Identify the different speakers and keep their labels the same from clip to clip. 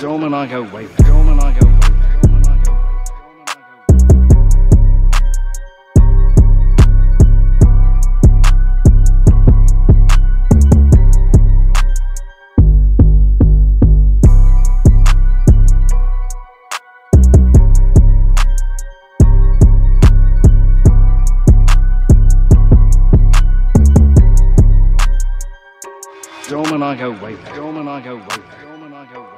Speaker 1: Dome and I go way back. Dome and I go way back. Dome and I go way back. Dome and I go way back. Dome and I go way back.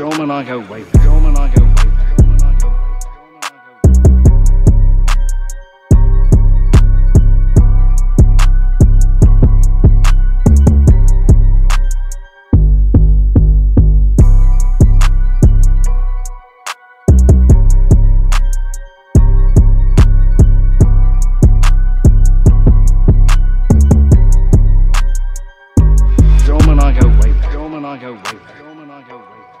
Speaker 1: Storming I go way back. like a wave. Storming like a I go like a wave, storming like a wave.